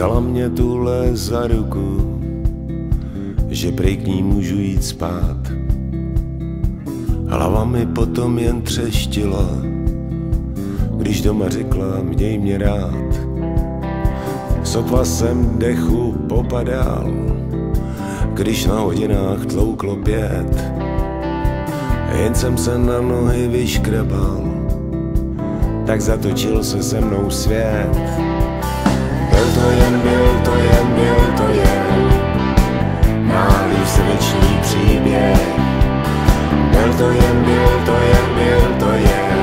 Vzala mě tuhle za ruku, že prej k ní můžu jít spát. Hlava mi potom jen třeštila, když doma řekla, měj mě rád. Sotva jsem dechu popadal, když na hodinách tlouklo pět. Jen jsem se na nohy vyškrabal, tak zatočil se se mnou svět. Byl to jen, byl to jen, byl to jen Malý srdeční příběh. Byl to jen, byl to jen, byl to jen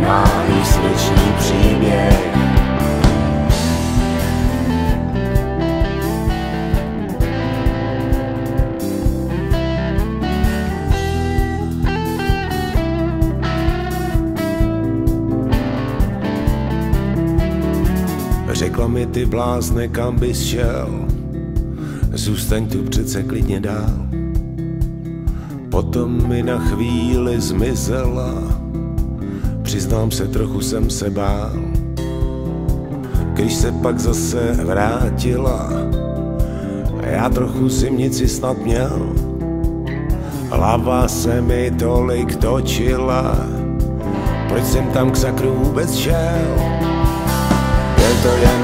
Malý srdeční Řekla mi ty blázne, kam bys šel? Zůstaň tu přece klidně dál. Potom mi na chvíli zmizela. Přiznám se, trochu jsem se bál. Když se pak zase vrátila Já trochu si snad měl. Hlava se mi tolik točila Proč jsem tam k sakru vůbec šel? Byl to jen,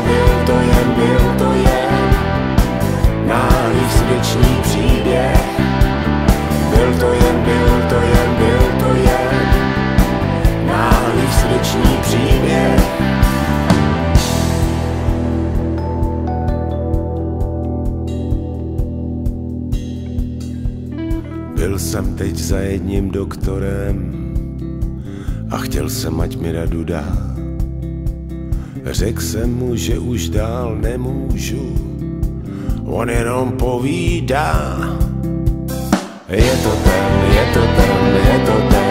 jsem teď za jedním doktorem a chtěl jsem, ať mi radu dá. Řekl jsem mu, že už dál nemůžu, on jenom povídá. Je to ten, je to ten, je to ten,